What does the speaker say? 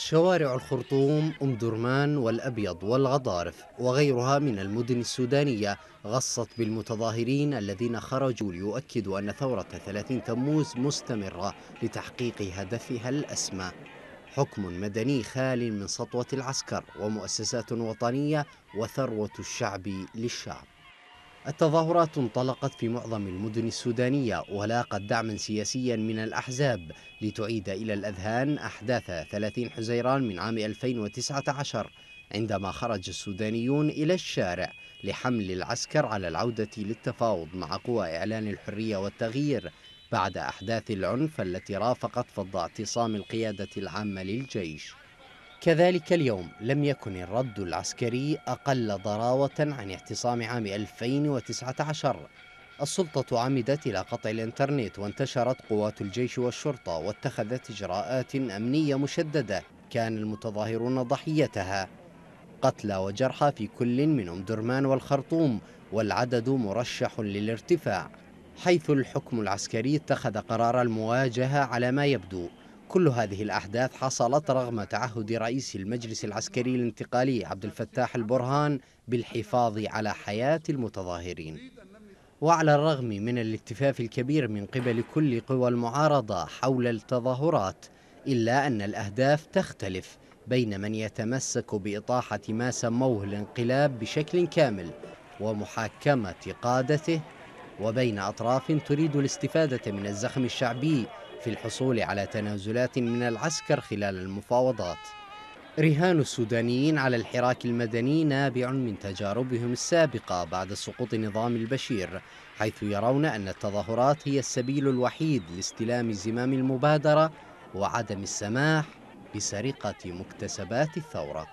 شوارع الخرطوم أم درمان والأبيض والغضارف وغيرها من المدن السودانية غصت بالمتظاهرين الذين خرجوا ليؤكدوا أن ثورة 30 تموز مستمرة لتحقيق هدفها الأسمى. حكم مدني خال من سطوة العسكر ومؤسسات وطنية وثروة الشعب للشعب. التظاهرات انطلقت في معظم المدن السودانية ولاقت دعما سياسيا من الأحزاب لتعيد إلى الأذهان أحداث 30 حزيران من عام 2019 عندما خرج السودانيون إلى الشارع لحمل العسكر على العودة للتفاوض مع قوى إعلان الحرية والتغيير بعد أحداث العنف التي رافقت فض اعتصام القيادة العامة للجيش. كذلك اليوم لم يكن الرد العسكري أقل ضراوة عن اعتصام عام 2019 السلطة عمدت إلى قطع الإنترنت وانتشرت قوات الجيش والشرطة واتخذت إجراءات أمنية مشددة. كان المتظاهرون ضحيتها. قتلى وجرحى في كل من أم درمان والخرطوم والعدد مرشح للارتفاع حيث الحكم العسكري اتخذ قرار المواجهة على ما يبدو. كل هذه الأحداث حصلت رغم تعهد رئيس المجلس العسكري الانتقالي عبد الفتاح البرهان بالحفاظ على حياة المتظاهرين. وعلى الرغم من الاتفاف الكبير من قبل كل قوى المعارضة حول التظاهرات إلا أن الأهداف تختلف بين من يتمسك بإطاحة ما سموه الانقلاب بشكل كامل ومحاكمة قادته وبين أطراف تريد الاستفادة من الزخم الشعبي في الحصول على تنازلات من العسكر خلال المفاوضات. رهان السودانيين على الحراك المدني نابع من تجاربهم السابقة بعد سقوط نظام البشير حيث يرون أن التظاهرات هي السبيل الوحيد لاستلام زمام المبادرة وعدم السماح بسرقة مكتسبات الثورة.